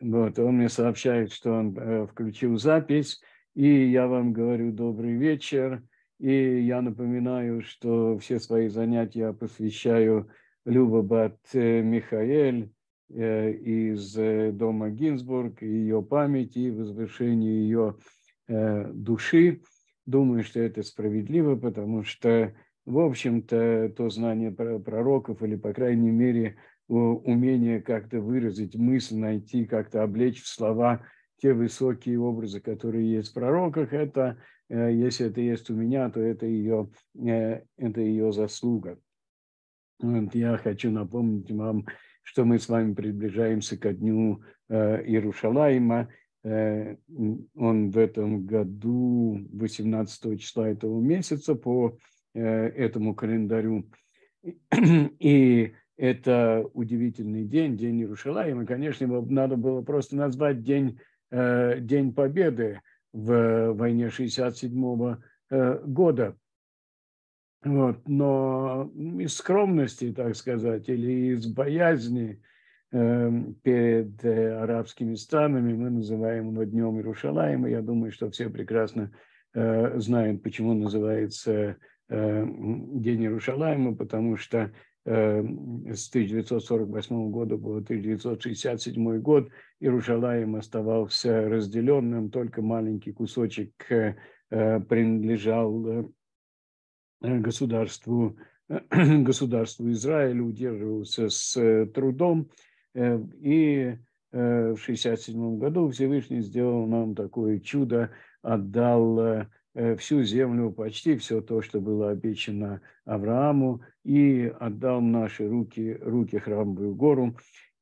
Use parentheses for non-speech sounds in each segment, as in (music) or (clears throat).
Вот, он мне сообщает, что он э, включил запись, и я вам говорю добрый вечер. И я напоминаю, что все свои занятия посвящаю Люба Бат э, Михаэль э, из э, дома Гинзбург, ее памяти и возвышению ее души. Думаю, что это справедливо, потому что, в общем-то, то знание пророков, или, по крайней мере, умение как-то выразить мысль, найти, как-то облечь в слова те высокие образы, которые есть в пророках, это, э, если это есть у меня, то это ее, э, это ее заслуга. Вот я хочу напомнить вам, что мы с вами приближаемся ко дню э, Иерушалайма. Он в этом году, 18 числа этого месяца, по этому календарю. И это удивительный день, день Иерушалаема. Конечно, его надо было просто назвать день, э, день Победы в войне 67 э, года. Вот. Но из скромности, так сказать, или из боязни э, перед э, арабскими странами мы называем его Днем Иерушалаема. Я думаю, что все прекрасно э, знают, почему называется э, День Иерушалаема, потому что с 1948 года по 1967 год Иерушалаем оставался разделенным, только маленький кусочек э, принадлежал э, государству, (clears throat) государству Израиль, удерживался с трудом. И в 1967 году Всевышний сделал нам такое чудо, отдал Э, всю землю, почти все то, что было обещано Аврааму, и отдал наши руки, руки храмовую гору.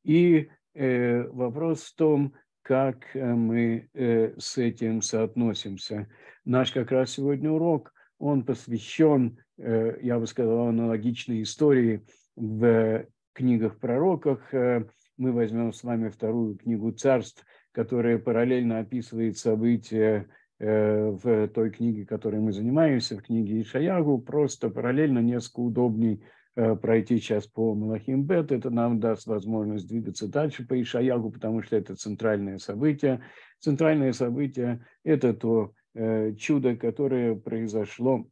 И э, вопрос в том, как э, мы э, с этим соотносимся. Наш как раз сегодня урок, он посвящен, э, я бы сказал, аналогичной истории в книгах пророках. Э, мы возьмем с вами вторую книгу царств, которая параллельно описывает события Э, в той книге, которой мы занимаемся, в книге Ишаягу, просто параллельно несколько удобней э, пройти сейчас по Малахим Бет. Это нам даст возможность двигаться дальше по Ишаягу, потому что это центральное событие. Центральное событие – это то э, чудо, которое произошло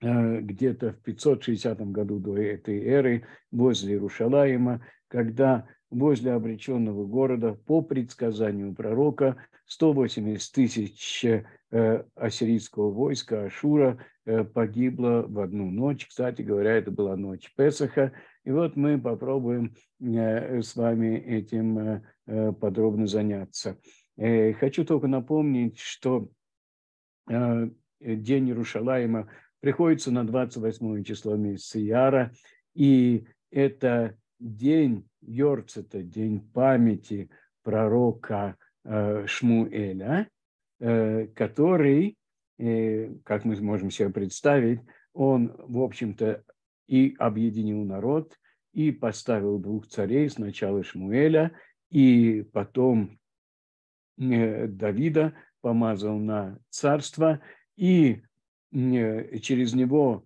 где-то в 560 году до этой эры возле Иерушалаима, когда возле обреченного города по предсказанию пророка 180 тысяч э, ассирийского войска Ашура э, погибло в одну ночь. Кстати говоря, это была ночь Песаха. И вот мы попробуем э, с вами этим подробно заняться. Хочу только напомнить, что День Иерушалаема приходится на 28 число месяца Яра, и это день Йорцета, день памяти пророка э, Шмуэля, э, который, э, как мы можем себе представить, он, в общем-то, и объединил народ, и поставил двух царей, сначала Шмуэля, и потом Давида помазал на царство, и через него,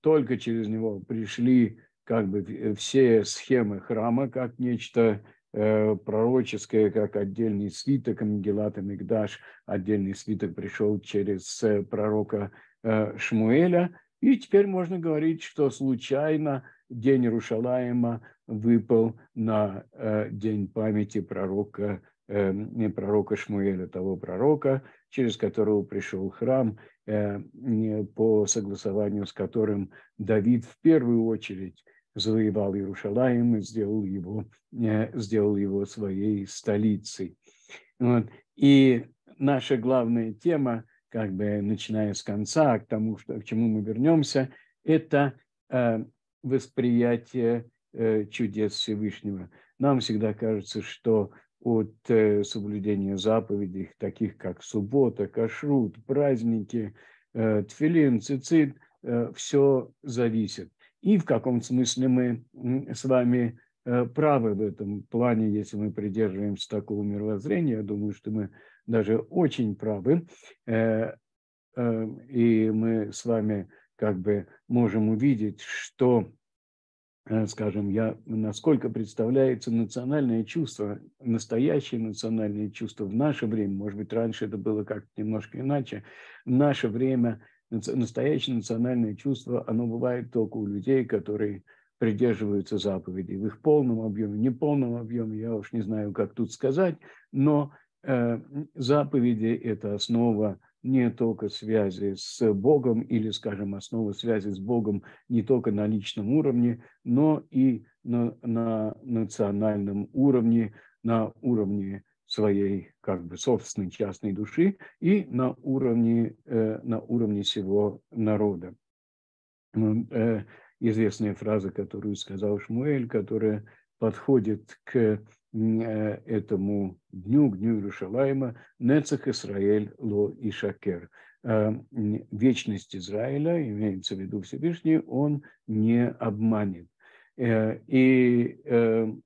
только через него пришли как бы все схемы храма как нечто э, пророческое, как отдельный свиток, Ангелат и Мигдаш, отдельный свиток пришел через э, пророка э, Шмуэля. И теперь можно говорить, что случайно день Рушалаема выпал на день памяти пророка, э, пророка Шмуэля, того пророка, через которого пришел храм, по согласованию с которым Давид в первую очередь завоевал Иерушалаем и сделал его, э, сделал его своей столицей. Вот. И наша главная тема, как бы начиная с конца, к тому, что, к чему мы вернемся, это э, восприятие э, чудес Всевышнего. Нам всегда кажется, что от э, соблюдения заповедей, таких как суббота, кашрут, праздники, э, тфилин, цицит, э, все зависит. И в каком смысле мы с вами э, правы в этом плане, если мы придерживаемся такого мировоззрения. Я думаю, что мы даже очень правы. Э, э, и мы с вами как бы можем увидеть, что скажем, я, насколько представляется национальное чувство, настоящее национальное чувство в наше время, может быть, раньше это было как-то немножко иначе, в наше время настоящее национальное чувство, оно бывает только у людей, которые придерживаются заповедей в их полном объеме, не полном объеме, я уж не знаю, как тут сказать, но э, заповеди – это основа не только связи с Богом или, скажем, основа связи с Богом не только на личном уровне, но и на, на национальном уровне, на уровне своей как бы собственной частной души и на уровне, э, на уровне всего народа. Э, известная фраза, которую сказал Шмуэль, которая подходит к э, этому дню, к дню Иерушалайма, «Нецах Исраэль ло и шакер». Э, вечность Израиля, имеется в виду Всевышний, он не обманет. И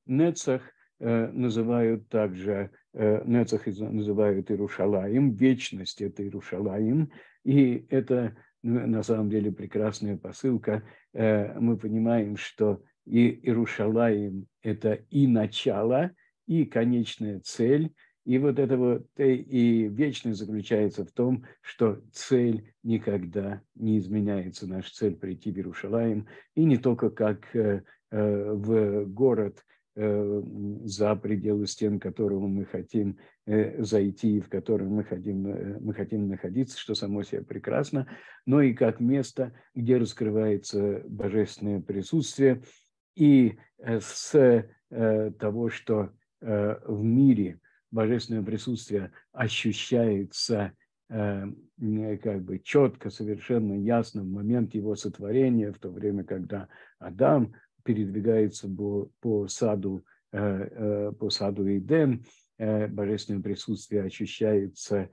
Нецах называют также, Нецах называют Иерушалаем, вечность – это Иерушалаем, и это на самом деле прекрасная посылка. Мы понимаем, что и Иерушалаем – это и начало, и конечная цель. И вот это вот и вечность заключается в том, что цель никогда не изменяется. Наша цель – прийти в Иерушалаем. И не только как э, э, в город э, за пределы стен которого мы хотим зайти, в котором мы хотим, мы хотим находиться, что само себе прекрасно, но и как место, где раскрывается божественное присутствие – и э, с э, того, что э, в мире божественное присутствие ощущается как бы четко, совершенно ясно в момент его сотворения, в то время, когда Адам передвигается по, по саду, по саду Эдем, божественное присутствие ощущается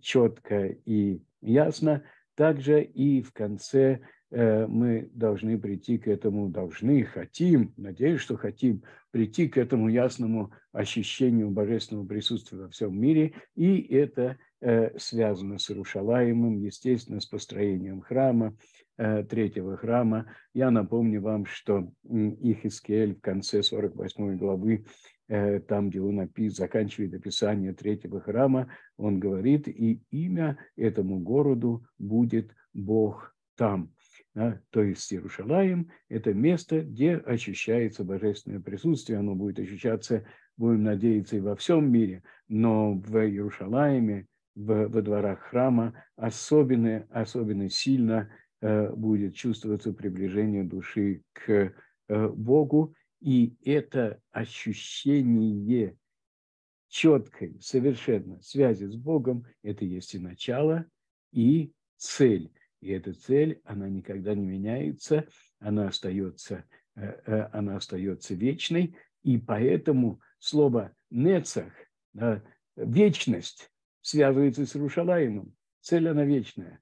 четко и ясно, также и в конце Э, мы должны прийти к этому, должны, хотим, надеюсь, что хотим прийти к этому ясному ощущению божественного присутствия во всем мире, и это э, связано с Иерушалаемом, естественно, с построением храма, э, третьего храма. Я напомню вам, что Ихискель в конце 48 главы там, где он опис, заканчивает описание третьего храма, он говорит, и имя этому городу будет Бог там. Да? То есть Иерушалаем – это место, где ощущается божественное присутствие. Оно будет ощущаться, будем надеяться, и во всем мире. Но в Иерушалаеме, в, во дворах храма особенно, особенно сильно э, будет чувствоваться приближение души к э, Богу. И это ощущение четкой, совершенно связи с Богом, это есть и начало, и цель. И эта цель, она никогда не меняется, она остается, э, э, она остается вечной. И поэтому слово «нецах», вечность, связывается с Рушалаемом. Цель, она вечная.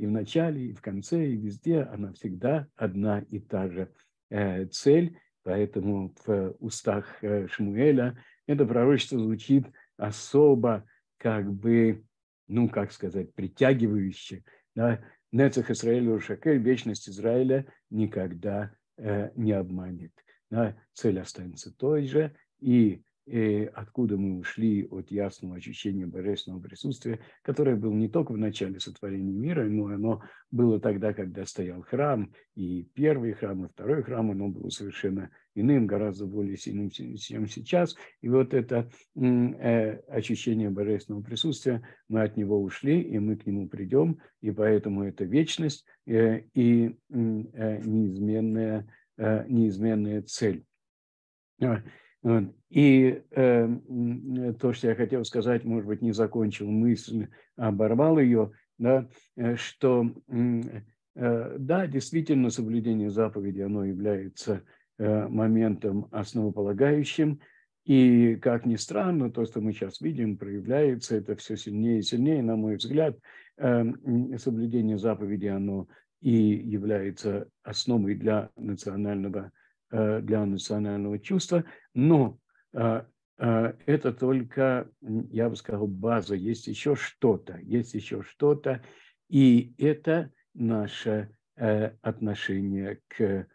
И в начале, и в конце, и везде она всегда одна и та же э, цель. Поэтому в устах Шмуэля это пророчество звучит особо, как бы, ну, как сказать, притягивающе – да, Нецах Израиля Ушакель, вечность Израиля никогда э, не обманет. Да, цель останется той же, и и откуда мы ушли от ясного ощущения божественного присутствия, которое было не только в начале сотворения мира, но оно было тогда, когда стоял храм, и первый храм, и второй храм, оно было совершенно иным, гораздо более сильным, чем сейчас. И вот это э, ощущение божественного присутствия, мы от него ушли, и мы к нему придем, и поэтому это вечность э, и э, неизменная, э, неизменная цель. И э, то, что я хотел сказать, может быть, не закончил мысль, а оборвал ее, да, э, что э, да, действительно, соблюдение заповеди, оно является э, моментом основополагающим, и, как ни странно, то, что мы сейчас видим, проявляется, это все сильнее и сильнее, на мой взгляд, э, соблюдение заповеди, оно и является основой для национального Э, для национального чувства, но э, э, это только, я бы сказал, база. Есть еще что-то, есть еще что-то, и это наше отношение к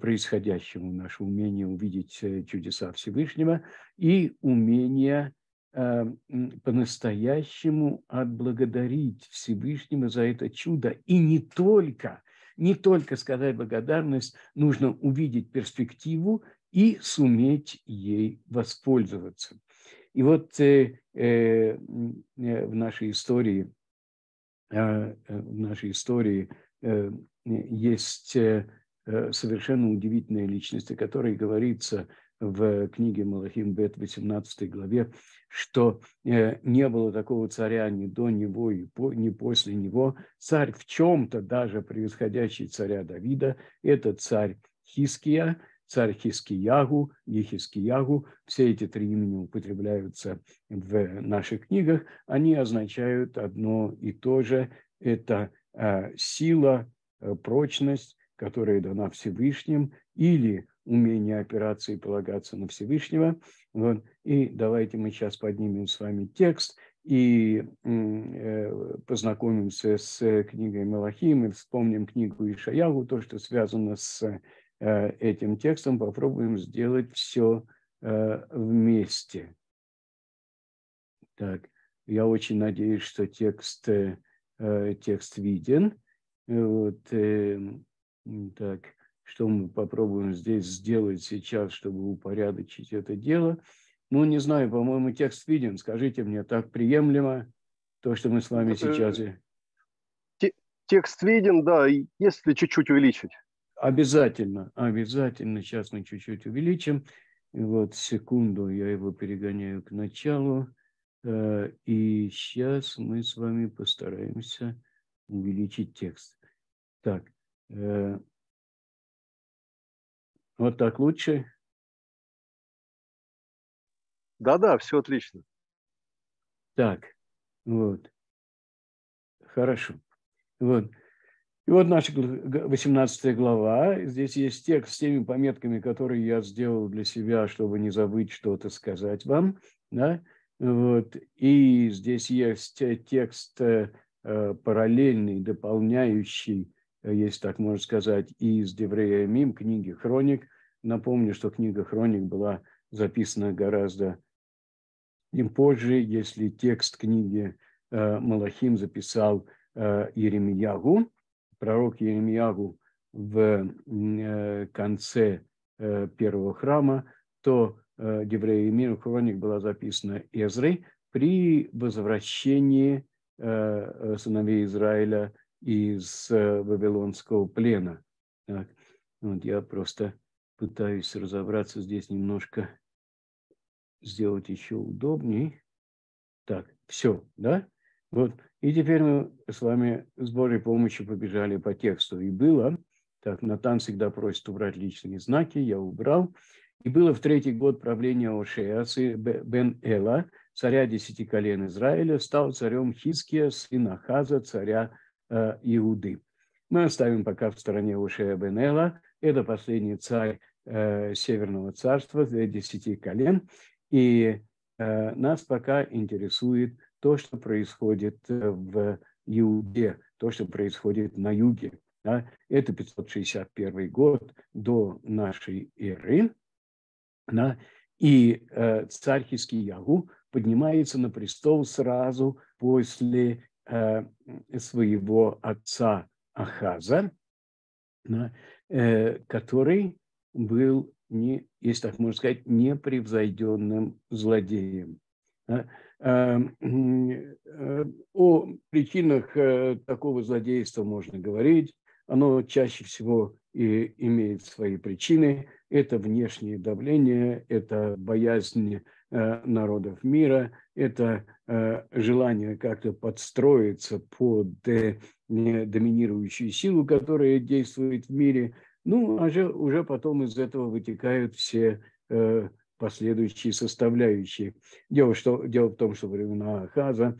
происходящему, наше умение увидеть чудеса Всевышнего и умение по-настоящему отблагодарить Всевышнего за это чудо. И не только, не только сказать благодарность, нужно увидеть перспективу и суметь ей воспользоваться. И вот э, э, в нашей истории, э, в нашей истории э, есть э, совершенно удивительная личность, о которой говорится в книге Малахим Бет, 18 главе, что э, не было такого царя ни до него, ни после него. Царь в чем-то даже превосходящий царя Давида, это царь Хиския, царь Хискиягу, Ехискиягу, все эти три имени употребляются в наших книгах, они означают одно и то же. Это э, сила, э, прочность, которая дана Всевышним, или умение операции полагаться на Всевышнего. Вот. И давайте мы сейчас поднимем с вами текст и э, познакомимся с книгой Малахим и вспомним книгу Ишаягу, то, что связано с этим текстом, попробуем сделать все э, вместе. Так, я очень надеюсь, что текст, текст виден. Вот, так, что мы попробуем здесь сделать сейчас, чтобы упорядочить это дело. Ну, не знаю, по-моему, текст виден. Скажите мне, так приемлемо то, что мы с вами э, сейчас... Текст виден, да, если чуть-чуть увеличить. Обязательно, обязательно. Сейчас мы чуть-чуть увеличим. Вот, секунду, я его перегоняю к началу. Э, и сейчас мы с вами постараемся увеличить текст. Так, э, вот так лучше? Да-да, все отлично. Так, вот. Хорошо. Вот. И вот наша 18 глава. Здесь есть текст с теми пометками, которые я сделал для себя, чтобы не забыть что-то сказать вам. Да? Вот. И здесь есть текст э, параллельный, дополняющий если так можно сказать, из Деврея Мим, книги «Хроник». Напомню, что книга «Хроник» была записана гораздо им позже, если текст книги э, Малахим записал э, Еремиягу, пророк Еремиягу в э, конце первого храма, то Деврея Мим Хроник была записана Эзрой при возвращении сыновей Израиля из э, Вавилонского плена. Так. Вот я просто пытаюсь разобраться здесь немножко, сделать еще удобней. Так, все, да? Вот. И теперь мы с вами с Божьей помощью побежали по тексту. И было, так, Натан всегда просит убрать личные знаки, я убрал. И было в третий год правления Ошея, бен Эла, царя десяти колен Израиля, стал царем Хиския, сын Ахаза, царя Э, Иуды. Мы оставим пока в стороне Ушея Бенела. Это последний царь э, Северного царства, десяти колен. И э, нас пока интересует то, что происходит в Иуде, то, что происходит на юге. Да? Это 561 год до нашей эры. Да? И э, царь Хискиягу поднимается на престол сразу после Э, своего отца Ахаза, э, который был, не, если так можно сказать, непревзойденным злодеем. Э, о причинах такого злодейства можно говорить. Оно чаще всего и имеет свои причины. Это внешнее давление, это боязнь народов мира, это Э, желание как-то подстроиться под э, доминирующую силу, которая действует в мире. Ну, а же, уже потом из этого вытекают все э, последующие составляющие. Дело, что, дело в том, что во времена Ахаза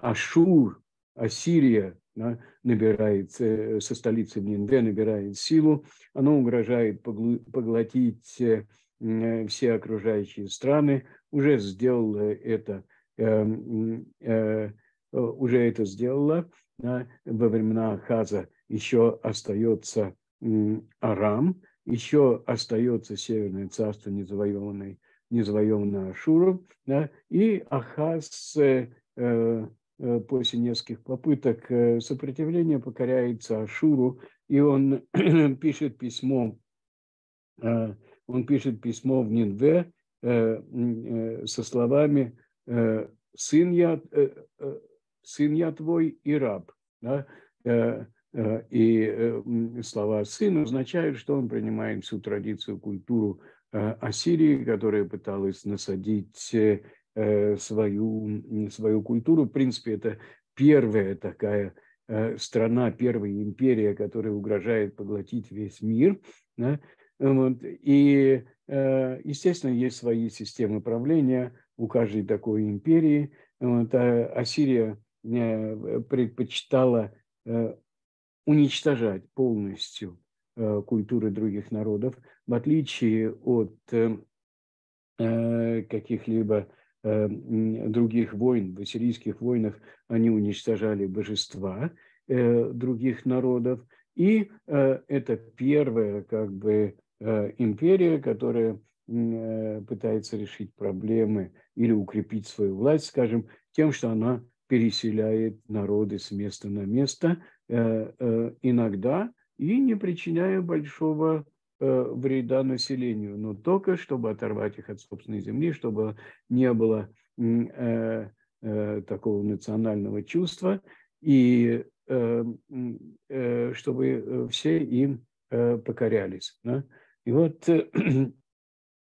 Ашур, Ассирия, да, набирает, со столицы в Нинве набирает силу, оно угрожает поглотить все окружающие страны, уже сделало это Эм, э, уже это сделала. во времена Хаза еще остается Арам, еще остается Северное царство, незавоеванное, незавоеванное Ашуром, да, и Ахаз э, э, после нескольких попыток сопротивления покоряется Ашуру, и он (clears throat) пишет письмо, он пишет письмо в Нинве со словами «Сын я, сын я твой и раб». Да? Э, и э, слова «сын» означают, что он принимает всю традицию, культуру э, Ассирии, которая пыталась насадить свою, свою культуру. В принципе, это первая такая страна, первая империя, которая угрожает поглотить весь мир. Вот. И, естественно, есть свои системы правления у каждой такой империи. Вот. А Ассирия предпочитала уничтожать полностью э, культуры других народов, в отличие от э, э, каких-либо других войн, в ассирийских войнах они уничтожали божества других народов. И это первая как бы империя, которая пытается решить проблемы или укрепить свою власть, скажем, тем, что она переселяет народы с места на место, иногда и не причиняя большого э, вреда населению, но только чтобы оторвать их от собственной земли, чтобы не было такого национального чувства и чтобы все им покорялись. И вот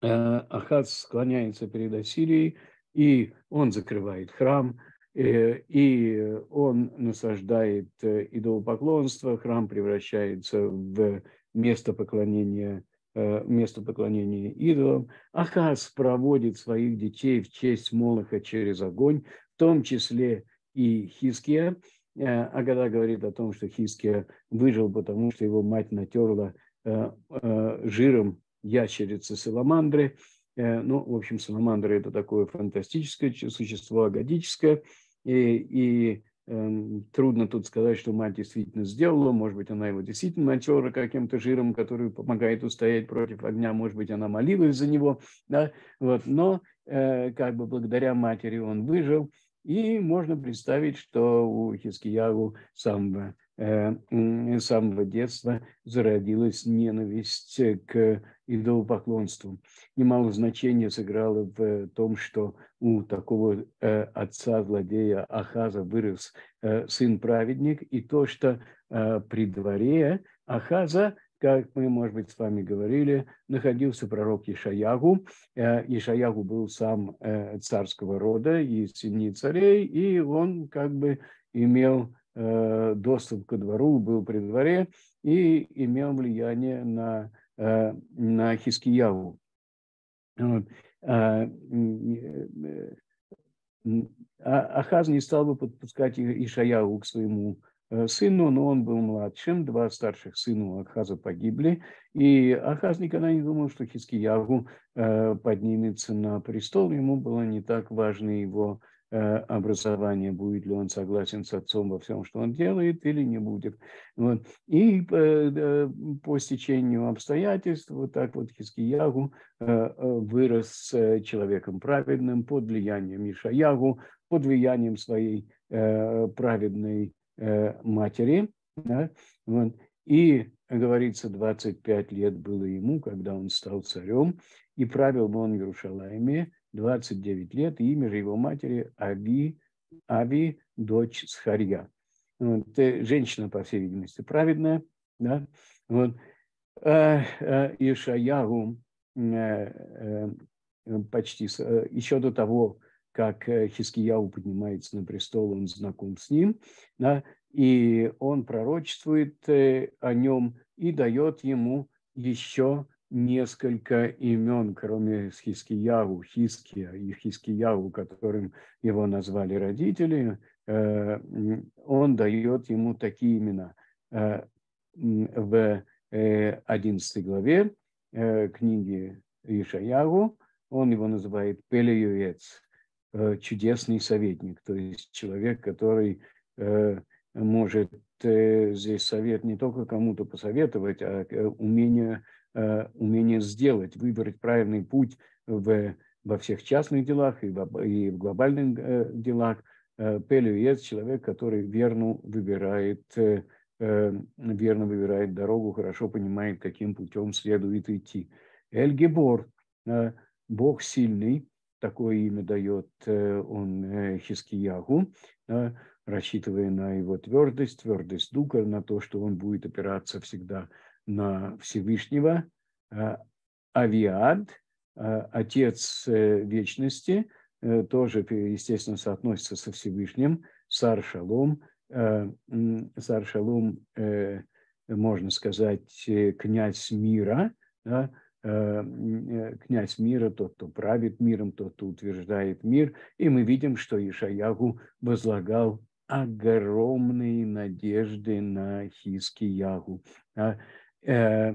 Ахаз склоняется перед Ассирией, и он закрывает храм, Э, и он насаждает э, идолопоклонство, храм превращается в место поклонения, э, место поклонения идолам. Ахаз проводит своих детей в честь Молоха через огонь, в том числе и Хиския. Агада говорит о том, что Хиския выжил, потому что его мать натерла жиром ящерицы саламандры – Э, ну, в общем, саламандра – это такое фантастическое существо, агадическое, и, и э, трудно тут сказать, что мать действительно сделала, может быть, она его действительно натерла каким-то жиром, который помогает устоять против огня, может быть, она молилась за него, да, вот, но э, как бы благодаря матери он выжил, и можно представить, что у Хискиягу Э, с самого детства зародилась ненависть к идолопоклонству. Немало значения сыграло в том, что у такого э, отца-злодея Ахаза вырос э, сын-праведник, и то, что при дворе Ахаза как мы, может быть, с вами говорили, находился пророк Ишаягу. Ишаягу был сам царского рода из семьи царей, и он как бы имел Э, доступ ко двору, был при дворе и имел влияние на, э, на Хискияву. А, э, а, Ахаз не стал бы подпускать Ишаяу к своему сыну, но он был младшим, два старших сына Ахаза погибли, и Ахаз никогда не думал, что Хискиягу поднимется на престол, ему было не так важно его Э, образования, будет ли он согласен с отцом во всем, что он делает, или не будет. Вот. И э, по стечению обстоятельств, вот так вот Хискиягу э, вырос человеком праведным под влиянием Ишаягу, под влиянием своей праведной матери. Да? Вот. И, говорится, 25 лет было ему, когда он стал царем, и правил бы он в Иерушалайме 29 лет, и имя же его матери Аби, Аби дочь Схарья. Вот, э, женщина, по всей видимости, праведная. Да? Вот. А, а, Ишаягу почти еще до того, как Хискияу поднимается на престол, он знаком с ним, да, и он пророчествует э, о нем и дает ему еще несколько имен, кроме Хискияву, Хиския и Хискияву, которым его назвали родители, э, он дает ему такие имена. Э, в 11 э, главе книги Ишаягу он его называет Пелеюец, чудесный советник, то есть человек, который может здесь совет не только кому-то посоветовать, а умение, умение сделать, выбрать правильный путь в, во всех частных делах и в, и в глобальных делах. Пелюец – человек, который верно выбирает верно выбирает дорогу, хорошо понимает, каким путем следует идти. Эльгебор, Бог сильный, такое имя дает он Хискиягу, рассчитывая на его твердость, твердость духа, на то, что он будет опираться всегда на Всевышнего. Авиад, отец вечности, тоже, естественно, соотносится со Всевышним, Сар Шалом, Сар Шалом, можно сказать, князь мира, да, князь мира, тот, кто правит миром, тот, кто утверждает мир. И мы видим, что Ишаягу возлагал огромные надежды на Хискиягу. Э,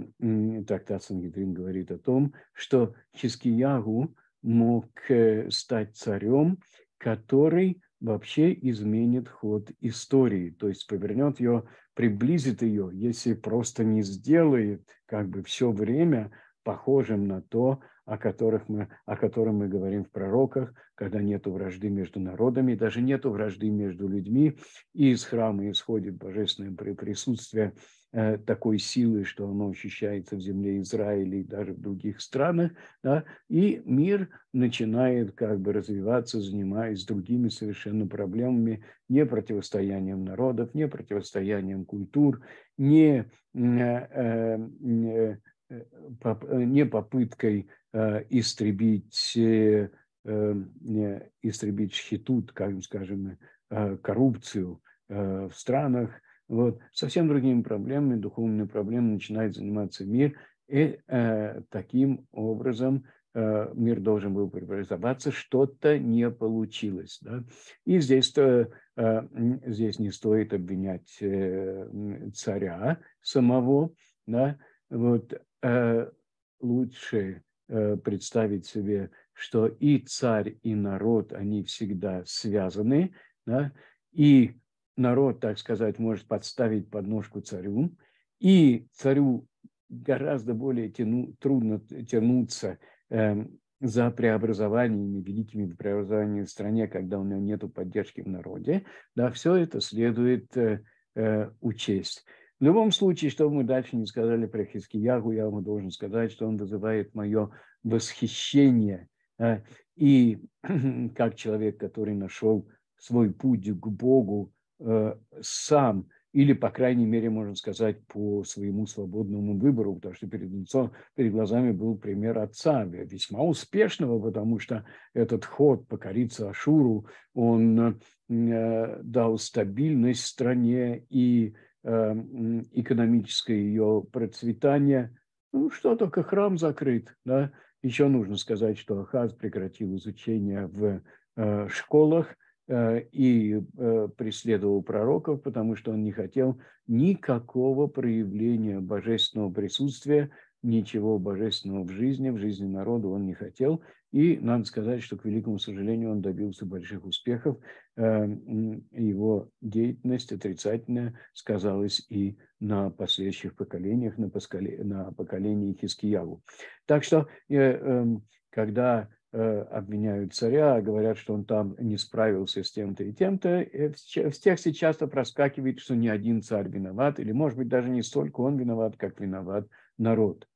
трактат Сангидрин говорит о том, что Хискиягу мог э, стать царем, который вообще изменит ход истории, то есть повернет ее, приблизит ее, если просто не сделает как бы все время похожим на то, о, которых мы, о котором мы говорим в пророках, когда нет вражды между народами, даже нет вражды между людьми, и из храма исходит божественное присутствие э, такой силы, что оно ощущается в земле Израиля и даже в других странах, да, и мир начинает как бы развиваться, занимаясь другими совершенно проблемами, не противостоянием народов, не противостоянием культур, не э, э, не попыткой Э, истребить, э, истребить шхитут, как скажем, э, коррупцию в странах. Вот. Совсем другими проблемами, духовными проблемами начинает заниматься мир. И э, таким образом э, мир должен был преобразоваться, что-то не получилось. Да? И здесь, э, здесь не стоит обвинять э, царя самого. Да? Вот, э, лучше Э, представить себе, что и царь, и народ, они всегда связаны, да? и народ, так сказать, может подставить подножку царю, и царю гораздо более тяну, трудно тянуться э, за преобразованиями, великими преобразованиями в стране, когда у него нет поддержки в народе, да, все это следует э, э, учесть. В любом случае, что мы дальше не сказали про Хискиягу, я вам должен сказать, что он вызывает мое восхищение. И (clears throat) как человек, который нашел свой путь к Богу э, сам, или, по крайней мере, можно сказать, по своему свободному выбору, потому что перед, лицом, перед глазами был пример отца, весьма успешного, потому что этот ход покориться Ашуру, он э, дал стабильность стране и экономическое ее процветание. Ну, что только храм закрыт. Да? Еще нужно сказать, что Ахаз прекратил изучение в э, школах э, и э, преследовал пророков, потому что он не хотел никакого проявления божественного присутствия ничего божественного в жизни, в жизни народа он не хотел. И надо сказать, что, к великому сожалению, он добился больших успехов. Эм, его деятельность отрицательная сказалась и на последующих поколениях, на, поколении Хискияву. Так что, э, эм, когда э, обвиняют царя, говорят, что он там не справился с тем-то и тем-то. Э, в тексте часто проскакивает, что ни один царь виноват, или, может быть, даже не столько он виноват, как виноват народ.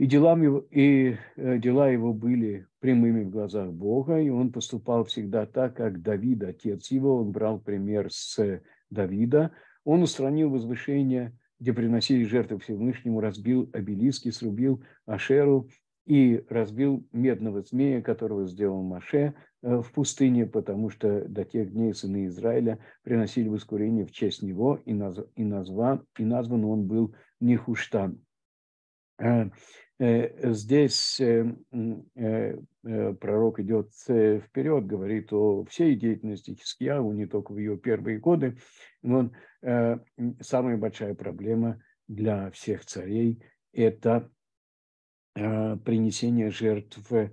И, делам его, и э, дела его были прямыми в глазах Бога, и он поступал всегда так, как Давид, отец его, он брал пример с Давида. Он устранил возвышение, где приносили жертвы Всевышнему, разбил обелиски, срубил Ашеру и разбил медного змея, которого сделал Маше э, в пустыне, потому что до тех дней сыны Израиля приносили воскурение в честь него, и, назв, и, назван, и назван он был Нихуштан. Э, э, здесь пророк идет вперед, говорит о всей деятельности Хискияу, не только в ее первые годы. Но самая большая проблема для всех царей – это Э, принесение жертв, э,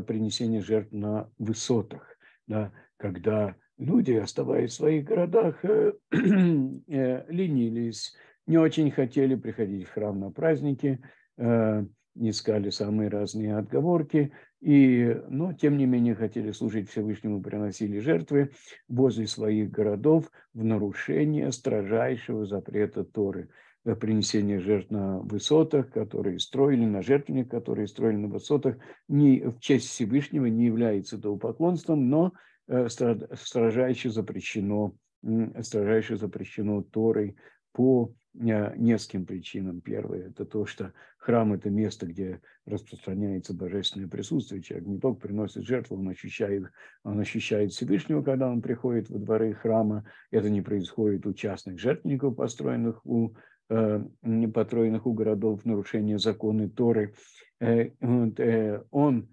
принесение жертв на высотах, да, когда люди, оставаясь в своих городах, (clears throat) ленились, не очень хотели приходить в храм на праздники, искали самые разные отговорки, и, но тем не менее хотели служить Всевышнему, приносили жертвы возле своих городов в нарушение строжайшего запрета Торы. Принесение жертв на высотах, которые строили, на жертвенник, которые строили на высотах, не, в честь Всевышнего не является идолопоклонством, но э, строжайше запрещено, строжайше запрещено Торой по Э, нескольким причинам. Первое – это то, что храм – это место, где распространяется божественное присутствие. Человек не только приносит жертву, он ощущает, он ощущает Всевышнего, когда он приходит во дворы храма. Это не происходит у частных жертвенников, построенных у э, построенных у городов в нарушение закона Торы. Э, он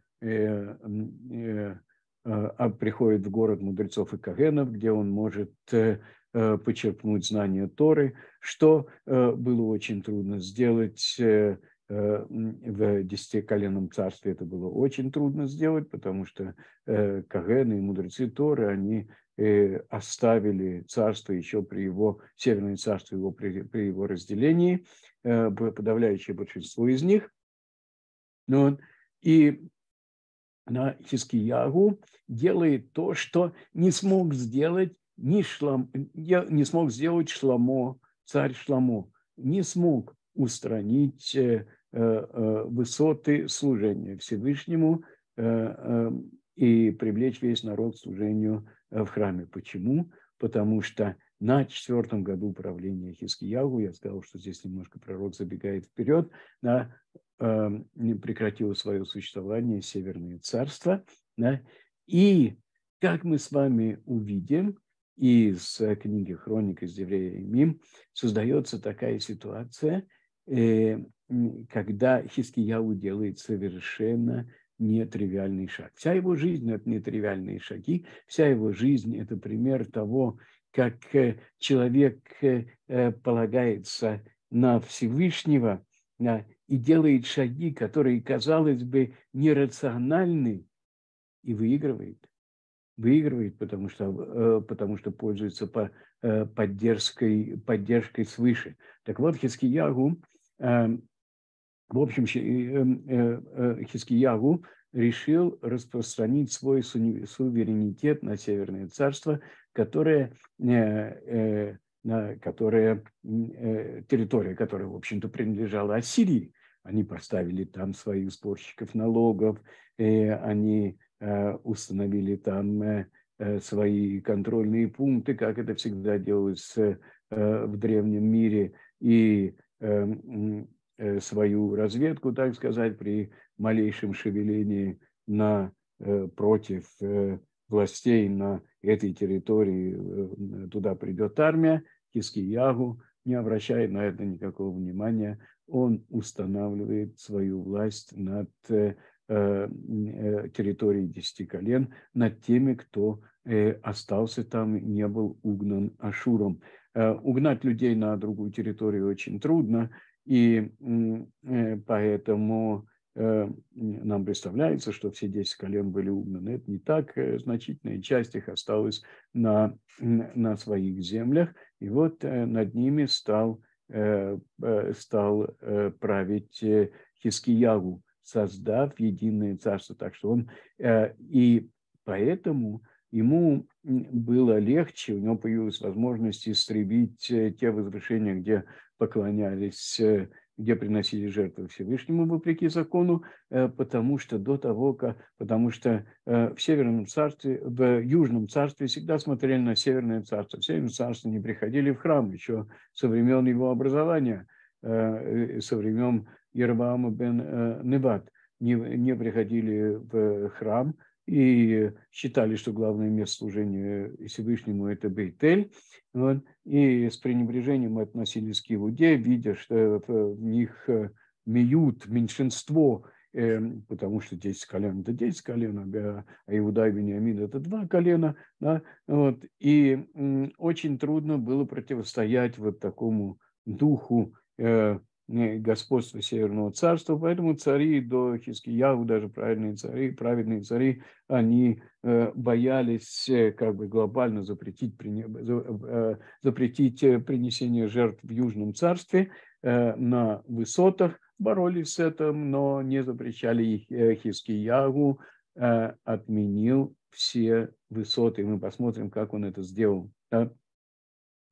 а приходит в город мудрецов и кагенов, где он может Э, почерпнуть знания Торы, что э, было очень трудно сделать э, в десятиколенном царстве это было очень трудно сделать, потому что Кагены и мудрецы Торы, они оставили царство еще при его, Северное царство его, при, при его разделении, подавляющее большинство из них. Но, и на Хискиягу делает то, что не смог сделать не, шлам, я не смог сделать Шламо, царь Шламо, не смог устранить э, э, высоты служения Всевышнему э, и привлечь весь народ к служению в храме. Почему? Потому что на четвертом году правления Хискиягу, я сказал, что здесь немножко пророк забегает вперед, да, прекратило свое существование Северное царство. Да, и, как мы с вами увидим, из книги «Хроника из Еврея Мим» создается такая ситуация, э, когда Хискияу делает совершенно нетривиальный шаг. Вся его жизнь – это нетривиальные шаги, вся его жизнь – это пример того, как э, человек э, полагается на Всевышнего и делает шаги, которые, казалось бы, нерациональны, и выигрывает выигрывает, потому что, э, потому что пользуется по, э, поддержкой, поддержкой свыше. Так вот, Хискиягу, эм, в общем, э, Хискиягу решил распространить свой суверенитет на Северное царство, которое, которое, территория, которая, в общем-то, принадлежала Ассирии. Они поставили там своих сборщиков налогов, они Э, установили там э, э, свои контрольные пункты, как это всегда делалось в древнем мире, и свою разведку, так сказать, при малейшем шевелении на, против властей на этой территории, туда придет армия, Кискиягу не обращает на это никакого внимания, он устанавливает свою власть над Э, э, территории десяти колен над теми, кто э, остался там, не был угнан Ашуром. Угнать людей на другую территорию очень трудно, и поэтому нам представляется, что все 10 колен были угнаны. Это не так. Значительная часть их осталась на, на своих землях. И вот над ними стал, стал править Хискиягу создав единое царство. Так что он э, и поэтому ему было легче, у него появилась возможность истребить э, те возвышения, где поклонялись, э, где приносили жертвы Всевышнему вопреки закону, потому что до того, как, потому что в Северном царстве, в Южном царстве всегда смотрели на Северное царство. В Северном царстве не приходили в храм еще со времен его образования, со времен Ербаама бен э, Неват не, не приходили в храм и считали, что главное место служения Всевышнему – это Бейтель. Вот, и с пренебрежением относились к Иуде, видя, что в них э, миют, меньшинство, э, потому что 10 колен – это 10 колен, а, а Иуда и Вениамин – это два колена. Да? Вот, и очень трудно было противостоять вот такому духу господства Северного царства, поэтому цари до Хискиягу, даже правильные цари, праведные цари, они боялись как бы глобально запретить, запретить принесение жертв в Южном царстве на высотах, боролись с этим, но не запрещали Хискиягу, отменил все высоты. Мы посмотрим, как он это сделал. Да?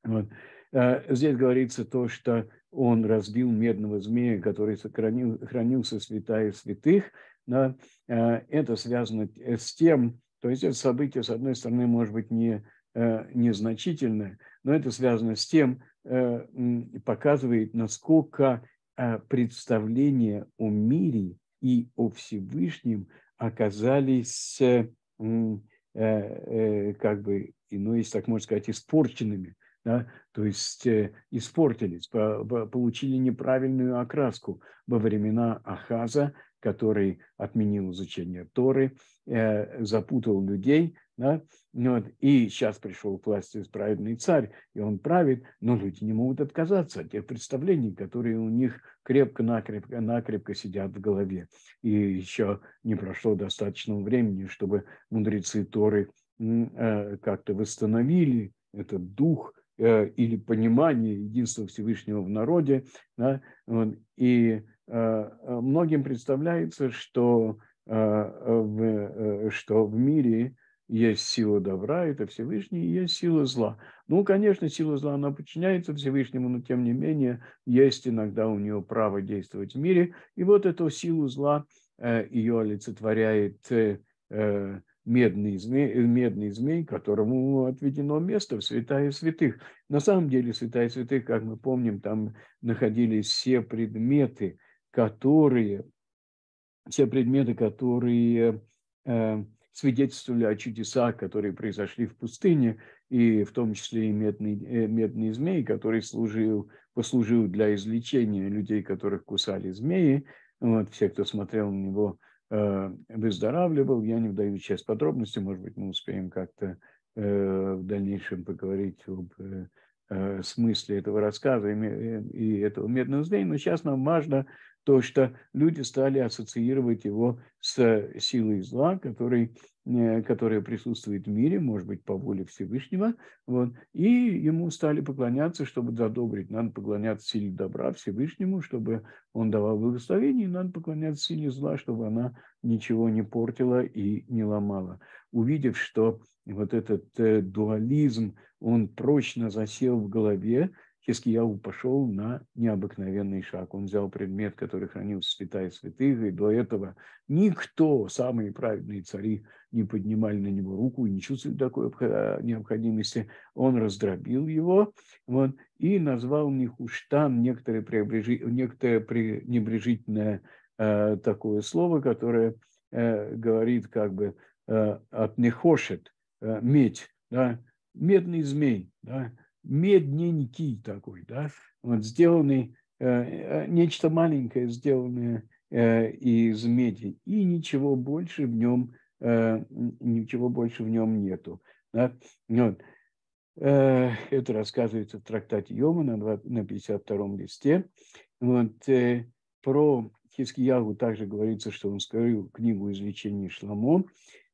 Вот. Здесь говорится то, что он разбил медного змея, который сохранил, хранился святая святых. Да? Это связано с тем, то есть это событие, с одной стороны, может быть, не, незначительное, но это связано с тем, показывает, насколько представления о мире и о Всевышнем оказались как бы, ну, если так можно сказать, испорченными да, то есть э, испортились, получили неправильную окраску во времена Ахаза, который отменил изучение Торы, э, запутал людей, да, вот, и сейчас пришел к власти праведный царь, и он правит, но люди не могут отказаться от тех представлений, которые у них крепко-накрепко накрепко сидят в голове. И еще не прошло достаточного времени, чтобы мудрецы Торы э, как-то восстановили этот дух, или понимание единства Всевышнего в народе. Да? И э, многим представляется, что э, в, что в мире есть сила добра, это Всевышний, и есть сила зла. Ну, конечно, сила зла, она подчиняется Всевышнему, но тем не менее есть иногда у нее право действовать в мире. И вот эту силу зла ее олицетворяет медный змей, медный змей, которому отведено место в святая святых. На самом деле святая святых, как мы помним, там находились все предметы, которые, все предметы, которые э, свидетельствовали о чудесах, которые произошли в пустыне, и в том числе и медный, э, медный змей, который служил, послужил для излечения людей, которых кусали змеи. Вот, все, кто смотрел на него, Э, выздоравливал. Я не вдаю часть подробностей, может быть, мы успеем как-то э, в дальнейшем поговорить об э, смысле этого рассказа и этого медного змея, но сейчас нам важно то, что люди стали ассоциировать его с силой зла, который Э, которая присутствует в мире, может быть, по воле Всевышнего, вот, и ему стали поклоняться, чтобы задобрить. Надо поклоняться силе добра Всевышнему, чтобы он давал благословение, надо поклоняться силе зла, чтобы она ничего не портила и не ломала. Увидев, что вот этот э, дуализм, он прочно засел в голове, Хискияу пошел на необыкновенный шаг. Он взял предмет, который хранился в святая святых, и до этого никто, самые праведные цари, не поднимали на него руку и не чувствовали такой необходимости. Он раздробил его вот, и назвал Нихуштан некоторое, некоторое пренебрежительное э, такое слово, которое э, говорит как бы э, от нехошет, э, медь, да, медный змей, да, медненький такой, да, вот сделанный, э, э, нечто маленькое, сделанное э, из меди, и ничего больше в нем, ничего больше в нем нету. Да? Вот. Это рассказывается в трактате Йома на, 2, на 52 листе. Вот. Про Хискиягу также говорится, что он скрыл книгу излечения Шламо.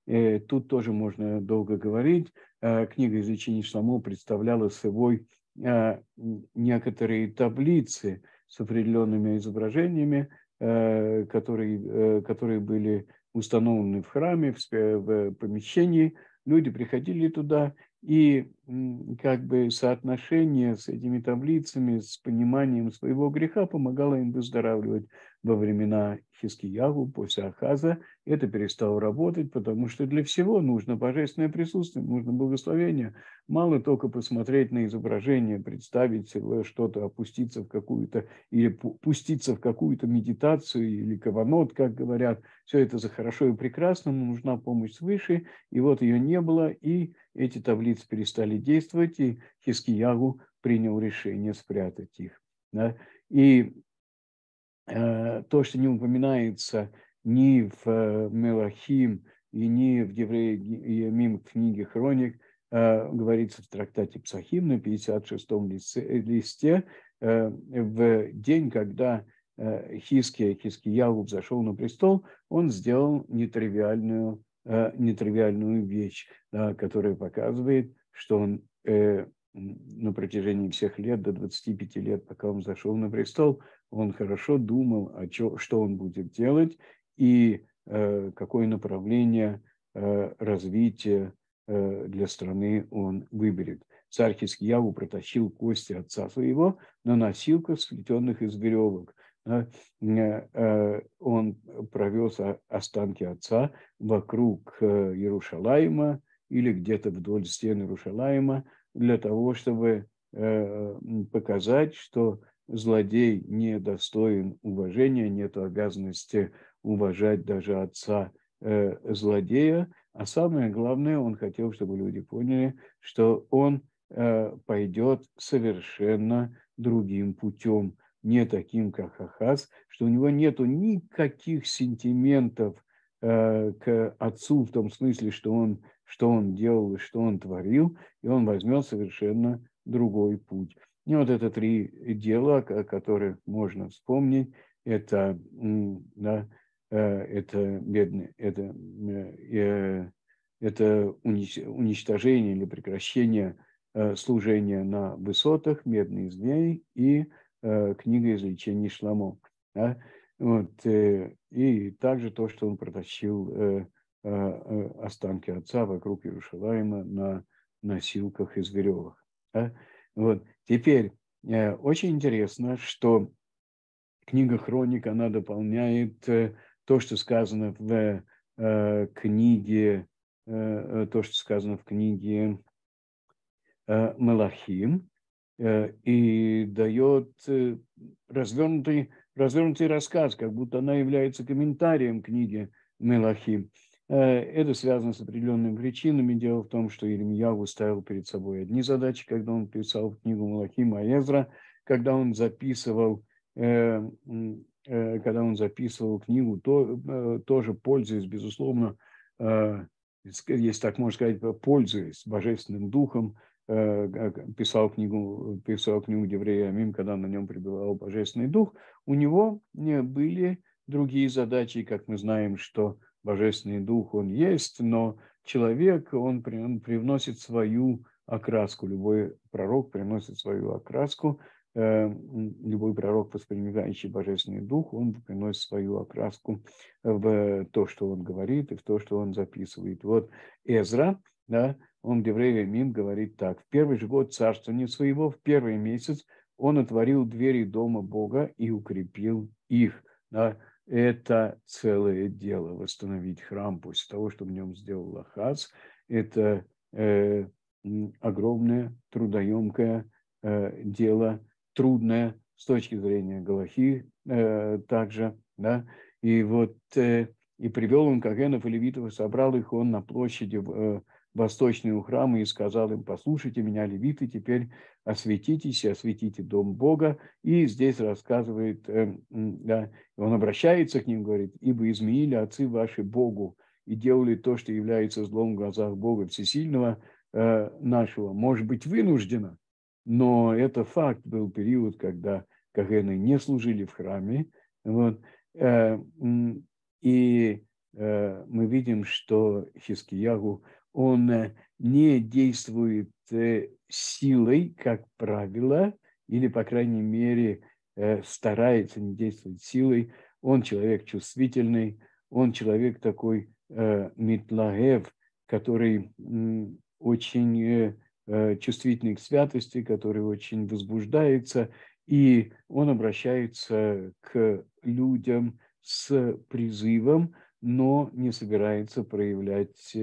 Тут тоже можно долго говорить. Э, книга излечения Шламо представляла собой э, некоторые таблицы с определенными изображениями, э, которые, которые были установлены в храме, в помещении. Люди приходили туда и как бы соотношение с этими таблицами, с пониманием своего греха помогало им выздоравливать во времена Хискиягу, после Ахаза. Это перестало работать, потому что для всего нужно божественное присутствие, нужно благословение. Мало только посмотреть на изображение, представить что-то, опуститься в какую-то, или пуститься в какую-то медитацию, или каванот, как говорят. Все это за хорошо и прекрасно, но нужна помощь свыше, и вот ее не было, и эти таблицы перестали действовать, и Хискиягу принял решение спрятать их. Да? И то, что не упоминается ни в э, Мелахим и ни в Евреи книге Хроник, э, говорится в трактате Псахим на 56-м листе, в день, когда Хиския, Хискиягу взошел на престол, он сделал нетривиальную, нетривиальную вещь, которая показывает, что он на протяжении всех лет, до 25 лет, пока он зашел на престол, он хорошо думал, о чё, что он будет делать и э, какое направление э, развития э, для страны он выберет. Царь Хискияву протащил кости отца своего на носилках, сплетенных из веревок. Э, э, он провез останки отца вокруг э, Иерушалайма или где-то вдоль стен Иерушалайма, для того, чтобы показать, что злодей не достоин уважения, нет обязанности уважать даже отца э, злодея. А самое главное, он хотел, чтобы люди поняли, что он э, пойдет совершенно другим путем, не таким, как Ахаз, что у него нету никаких сентиментов к отцу в том смысле, что он что он делал и что он творил, и он возьмет совершенно другой путь. И вот это три дела, которые можно вспомнить, это, да, э, это, бедный, это, э, это уничтожение или прекращение э, служения на высотах, медный змей и книга излечения Шламо. Да? Вот, и также то, что он протащил Э, э, останки отца вокруг Иерушалайма на носилках из веревок. Да? Вот. Теперь э, очень интересно, что книга Хроник, она дополняет то, что сказано в книге, то, что сказано в книге Малахим, и дает развернутый, развернутый рассказ, как будто она является комментарием книги Мелахим. Э, это связано с определенными причинами. Дело в том, что Иеремьяву ставил перед собой одни задачи, когда он писал книгу Малахима Эзра, когда он записывал, э, э, когда он записывал книгу, то, тоже пользуясь, безусловно, если так можно сказать, пользуясь Божественным Духом, писал книгу, писал книгу Еврея Амим, когда на нем пребывал Божественный Дух, у него были другие задачи, как мы знаем, что Божественный Дух, он есть, но человек, он, привносит свою окраску. Любой пророк приносит свою окраску. Э, любой пророк, воспринимающий Божественный Дух, он приносит свою окраску в то, что он говорит, и в то, что он записывает. Вот Эзра, да, он Деврея Мин говорит так. В первый же год царствования своего, в первый месяц, он отворил двери дома Бога и укрепил их. Да это целое дело восстановить храм после того, что в нем сделал Ахаз. Это э, огромное, трудоемкое э, дело, трудное с точки зрения Галахи э, также. Да? И вот э, и привел он Кагенов и Левитов, и собрал их он на площади э, восточные храмы и сказал им, послушайте меня, левиты, теперь осветитесь осветите дом Бога. И здесь рассказывает, э, да, он обращается к ним, говорит, ибо изменили отцы ваши Богу и делали то, что является злом в глазах Бога Всесильного э, нашего. Может быть, вынуждено, но это факт, был период, когда Кагены не служили в храме. Вот, э, и мы видим, что Хискиягу – он э, не действует э, силой, как правило, или, по крайней мере, э, старается не действовать силой. Он человек чувствительный, он человек такой Митлагев, который очень чувствительный к святости, который очень возбуждается, и он обращается к людям с призывом, но не собирается проявлять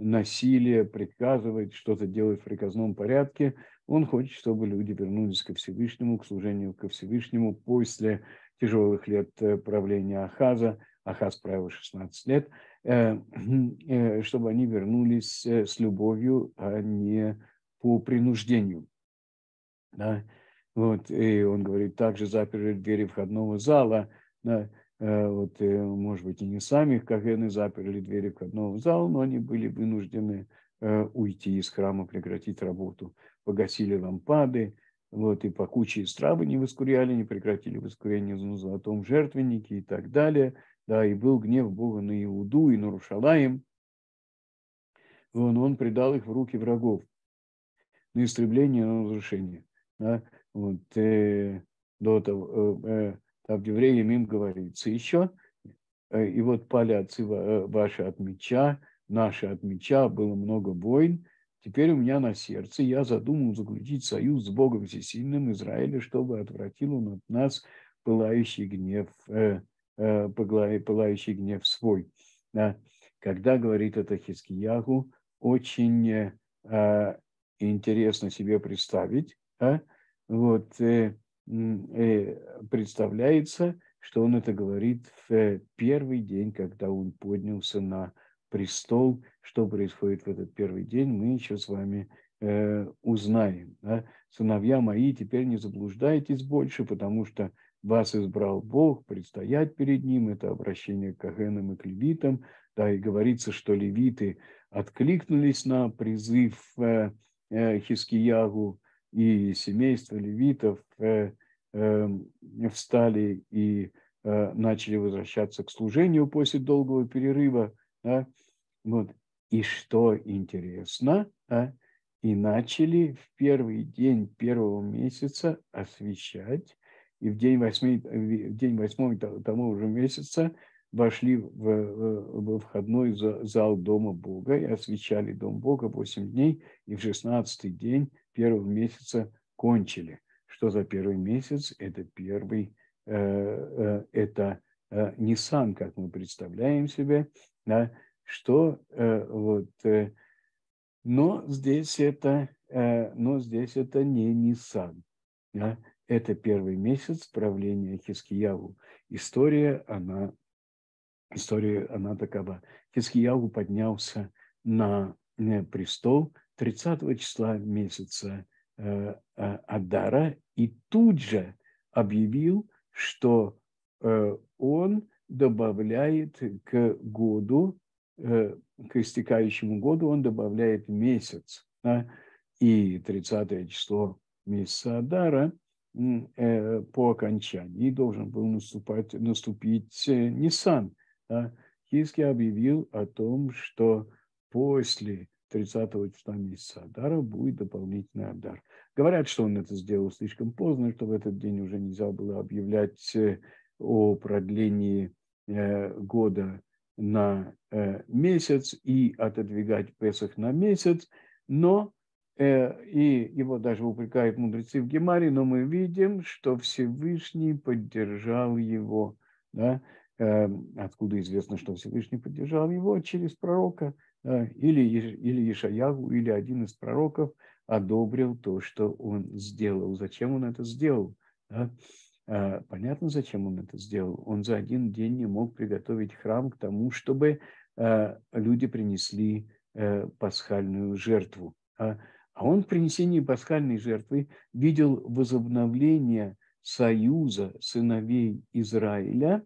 насилие, приказывать, что-то делать в приказном порядке. Он хочет, чтобы люди вернулись ко Всевышнему, к служению ко Всевышнему после тяжелых лет э, правления Ахаза. Ахаз правил 16 лет, э, (clears throat) э, чтобы они вернулись с любовью, а не по принуждению. Да? Вот, и он говорит, также заперли двери входного зала, да, вот, э, может быть, и не сами Кагены заперли двери входного зала, но они были вынуждены э, уйти из храма, прекратить работу. Погасили лампады, вот, и по куче стравы не воскуряли, не прекратили воскурение на золотом жертвеннике и так далее, да, и был гнев Бога на Иуду и на Рушалаем, он, он предал их в руки врагов на истребление, на разрушение. Да? Вот, э, до того, э, э там евреям им говорится еще, э, и вот пали отцы э, ваши от меча, наши от меча, было много войн, теперь у меня на сердце, я задумал заключить союз с Богом Всесильным Израиля, чтобы отвратил он от нас пылающий гнев, э, пылающий гнев свой. Да? Когда говорит это Хискиягу, очень э, интересно себе представить, а? вот, э, представляется, что он это говорит в э, первый день, когда он поднялся на престол. Что происходит в этот первый день, мы еще с вами э, узнаем. Сыновья мои, теперь не заблуждайтесь больше, потому что вас избрал Бог, предстоять перед Ним, это обращение к Кагенам и к левитам, да, и говорится, что левиты откликнулись на призыв э, э, Хискиягу, и семейство левитов э, встали и начали возвращаться к служению после долгого перерыва. Да? Вот. И что интересно, да? и начали в первый день первого месяца освещать, и в день, восьми, в день восьмого того же месяца вошли в входной зал Дома Бога и освещали Дом Бога 8 дней, и в 16 день первого месяца кончили. Что за первый месяц? Это первый, э, э, это э, Nissan, как мы представляем себе, да, что вот, но здесь это, но здесь это не Nissan, да, это первый месяц правления Хискияву. История, она история, она такова. Хискияву поднялся на э, престол 30 числа месяца э, э, Адара и тут же объявил, что он добавляет к году, к истекающему году, он добавляет месяц. И 30 число месяца Адара по окончании должен был наступать, наступить Нисан – Хиски объявил о том, что после 30 числа месяца Адара будет дополнительный Адар. Говорят, что он это сделал слишком поздно, что в этот день уже нельзя было объявлять э, о продлении э, года на э, месяц и отодвигать Песах на месяц, но и его даже упрекают мудрецы в Гемаре, но мы видим, что Всевышний поддержал его. Да? Эм, откуда известно, что Всевышний поддержал его через пророка, или, или Ишаягу, или один из пророков одобрил то, что он сделал. Зачем он это сделал? А, понятно, зачем он это сделал. Он за один день не мог приготовить храм к тому, чтобы а, люди принесли э, пасхальную жертву. А, а он в принесении пасхальной жертвы видел возобновление союза сыновей Израиля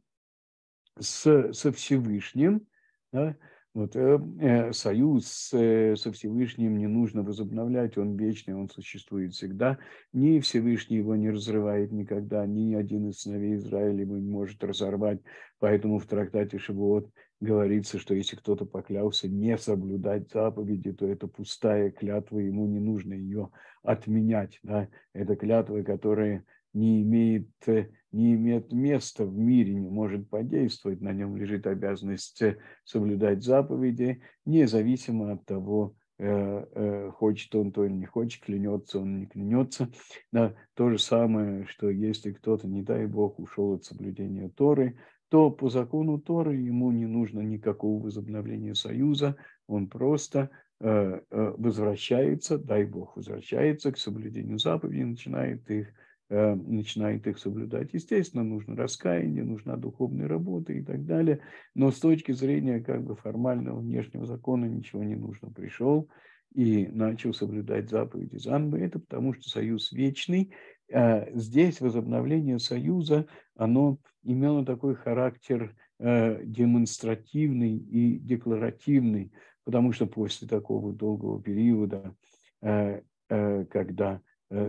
с, со Всевышним, да, вот, э, э, союз э, со Всевышним не нужно возобновлять, он вечный, он существует всегда. Ни Всевышний его не разрывает никогда, ни один из сыновей Израиля его не может разорвать. Поэтому в трактате Шивот говорится, что если кто-то поклялся не соблюдать заповеди, то это пустая клятва, ему не нужно ее отменять. Да? Это клятва, которая не имеет, э, не имеет места в мире, не может подействовать, на нем лежит обязанность э, соблюдать заповеди, независимо от того, э, хочет он то или не хочет, клянется он, не клянется. Да, то же самое, что если кто-то, не дай Бог, ушел от соблюдения Торы, то по закону Торы ему не нужно никакого возобновления союза, он просто возвращается, дай Бог, возвращается к соблюдению заповедей, начинает их начинает их соблюдать. Естественно, нужно раскаяние, нужна духовная работа и так далее. Но с точки зрения как бы формального внешнего закона ничего не нужно. Пришел и начал соблюдать заповеди Занбы. Это потому, что союз вечный. А здесь возобновление союза, оно имело такой характер э, демонстративный и декларативный, потому что после такого долгого периода, э, когда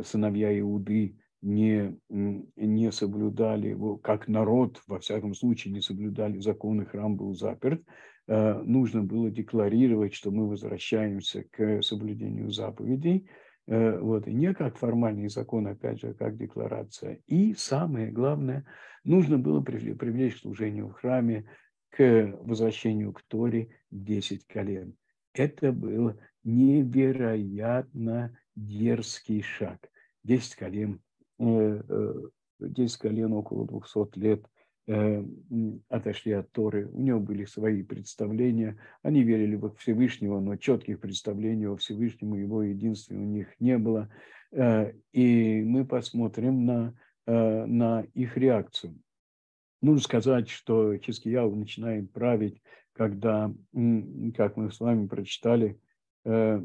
сыновья Иуды не, не соблюдали, как народ, во всяком случае, не соблюдали законы, храм был заперт, нужно было декларировать, что мы возвращаемся к соблюдению заповедей, вот, и не как формальный закон, опять же, а как декларация. И самое главное, нужно было привлечь к служению в храме, к возвращению к Торе 10 колен. Это был невероятно дерзкий шаг. 10 колен, 10 э, колен около 200 лет э, отошли от Торы. У него были свои представления. Они верили во Всевышнего, но четких представлений о Всевышнем и его единстве у них не было. Э, и мы посмотрим на, на их реакцию. Нужно сказать, что Хискияу начинает править, когда, как мы с вами прочитали, э,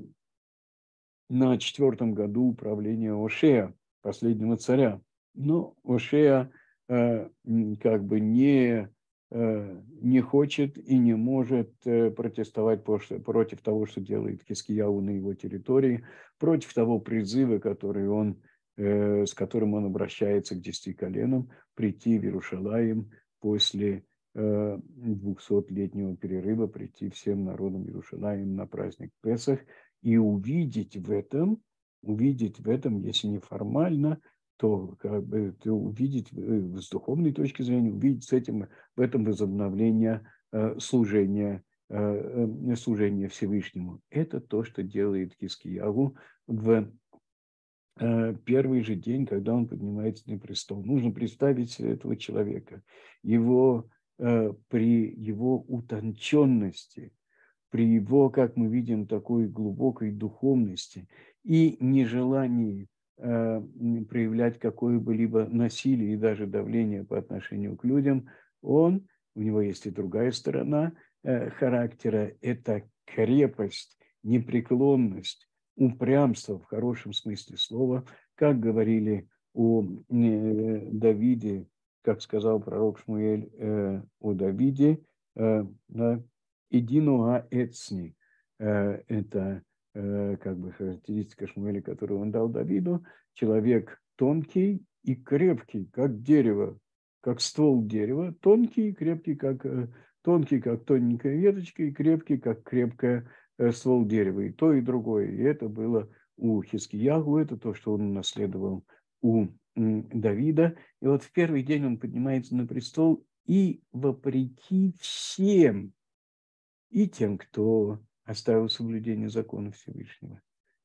на четвертом году правления Ошея, последнего царя. Но Ошея э, как бы не, э, не хочет и не может протестовать против того, что делает Хискияу на его территории, против того призыва, который он Э, с которым он обращается к десяти коленам, прийти в Иерушалаим после 200-летнего э, перерыва, прийти всем народам Иерушалаим на праздник Песах и увидеть в этом, увидеть в этом, если не формально, то как бы то увидеть э, с духовной точки зрения, увидеть с этим, в этом возобновление служения, служения Всевышнему. Это то, что делает Кискиягу в Э, первый же день, когда он поднимается на престол. Нужно представить этого человека, его, э, при его утонченности, при его, как мы видим, такой глубокой духовности и нежелании э, проявлять какое-либо насилие и даже давление по отношению к людям, он, у него есть и другая сторона характера, это крепость, непреклонность, упрямство в хорошем смысле слова, как говорили о э, Давиде, как сказал пророк Шмуэль э, о Давиде, э, «Идину эцни» это как бы характеристика Шмуэля, которую он дал Давиду, человек тонкий и крепкий, как дерево, как ствол дерева, тонкий и крепкий, как тонкий, как тоненькая веточка, и крепкий, как крепкая Э, ствол дерева, и то, и другое. И это было у Хискиягу, это то, что он наследовал у Давида. И вот в первый день он поднимается на престол, и вопреки всем, и тем, кто оставил соблюдение закона Всевышнего,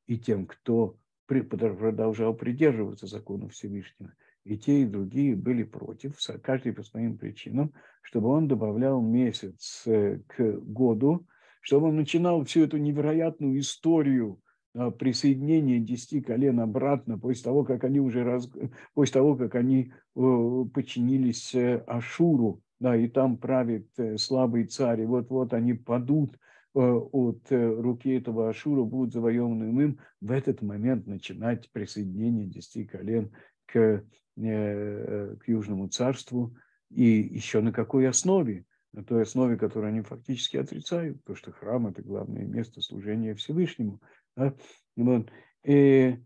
и тем, кто продолжал придерживаться закона Всевышнего, и те, и другие были против, каждый по своим причинам, чтобы он добавлял месяц э, к году, чтобы он начинал всю эту невероятную историю а, присоединения десяти колен обратно после того, как они уже раз, после того, как они подчинились э, Ашуру, да, и там правит э, слабый царь, и вот-вот они падут э, от руки этого Ашура, будут завоеваны им, в этот момент начинать присоединение десяти колен к, к Южному царству, и еще на какой основе? на той основе, которую они фактически отрицают, потому что храм – это главное место служения Всевышнему. И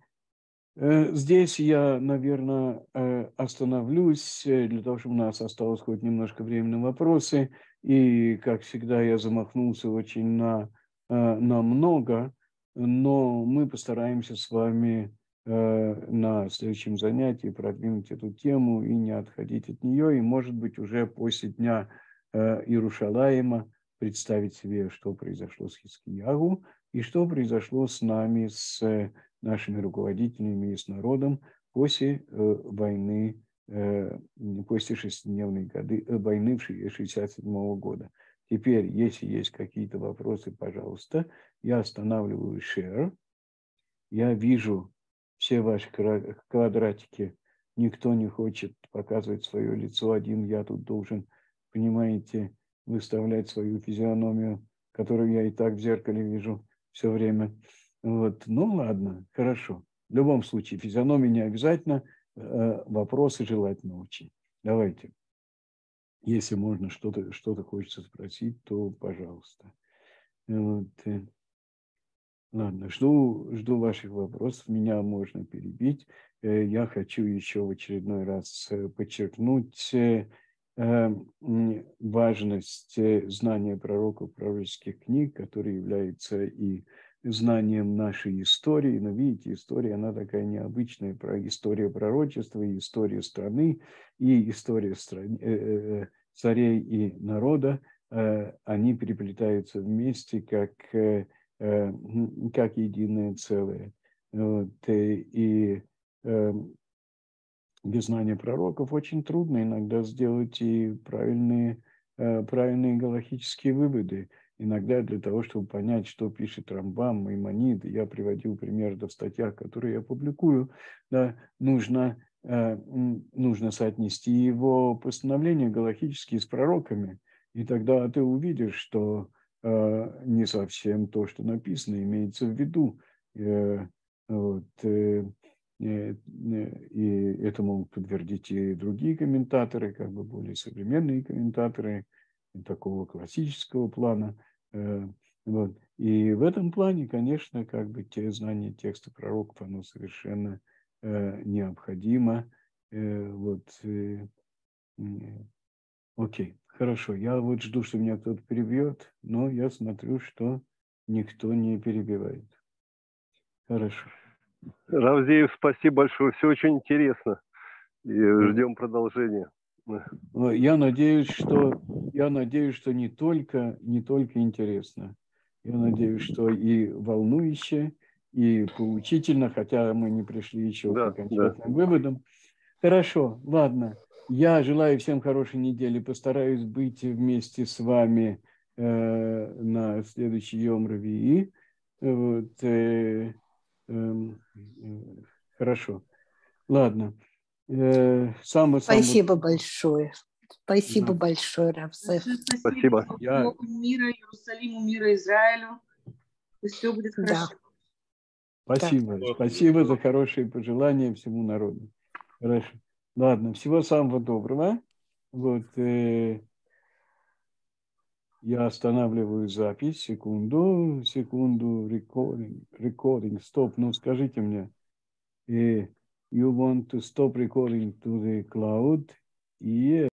э, здесь я, наверное, э, остановлюсь, э, для того, чтобы у нас осталось хоть немножко времени на вопросы. И, как всегда, я замахнулся очень на, на много, но мы постараемся с вами на следующем занятии продвинуть эту тему и не отходить от нее. И, может быть, уже после дня Э, Иерушалаима, представить себе, что произошло с Хискиягу и что произошло с нами, с э, нашими руководителями и с народом после э, войны, после шестидневной годы, войны 67 года. Теперь, если есть какие-то вопросы, пожалуйста, я останавливаю share. Я вижу все ваши квадратики. Никто не хочет показывать свое лицо. Один я тут должен понимаете, выставлять свою физиономию, которую я и так в зеркале вижу все время. Вот. Ну ладно, хорошо. В любом случае, физиономия не обязательно, э, вопросы желательно учить. Давайте. Если можно что-то что хочется спросить, то пожалуйста. Вот. Ладно, жду, жду ваших вопросов. Меня можно перебить. Э, я хочу еще в очередной раз э, подчеркнуть э, важность знания пророков, пророческих книг, который является и знанием нашей истории. Но видите, история, она такая необычная, про историю пророчества, и историю страны, и история стран, царей и народа. Они переплетаются вместе, как Э, как единое целое. Вот, э, и э, без знания пророков очень трудно иногда сделать и правильные, правильные галактические выводы. Иногда для того, чтобы понять, что пишет Рамбам, Маймонид, я приводил пример в статьях, которые я публикую, да, нужно, нужно соотнести его постановления галактические с пророками. И тогда ты увидишь, что Э, не совсем то, что написано, имеется в виду. Э, вот. Э, и это могут подтвердить и другие комментаторы, как бы более современные комментаторы такого классического плана. Вот. И в этом плане, конечно, как бы те знания текста пророков, оно совершенно необходимо. Вот. Окей. Хорошо, я вот жду, что меня кто-то перебьет, но я смотрю, что никто не перебивает. Хорошо. Равзеев, спасибо большое, все очень интересно. И ждем продолжения. Я надеюсь, что я надеюсь, что не только не только интересно. Я надеюсь, что и волнующе, и поучительно, хотя мы не пришли еще да, к окончательным да. выводам. Хорошо, ладно. Я желаю всем хорошей недели. Постараюсь быть вместе с вами э, на следующий Йом Равии. Вот, э, эм, э, хорошо. Ладно. Э, самое... Спасибо большое. Спасибо да. большое, Равсеф. Спасибо. Я... Мира Иерусалиму, мира Израилю. И все будет хорошо. Да. Спасибо. Да. Спасибо за хорошие пожелания всему народу. Хорошо. Ладно, всего самого доброго. Вот э, я останавливаю запись. Секунду, секунду, recording, recording, stop. Ну, скажите мне, э, you want to stop recording to the cloud? Yeah.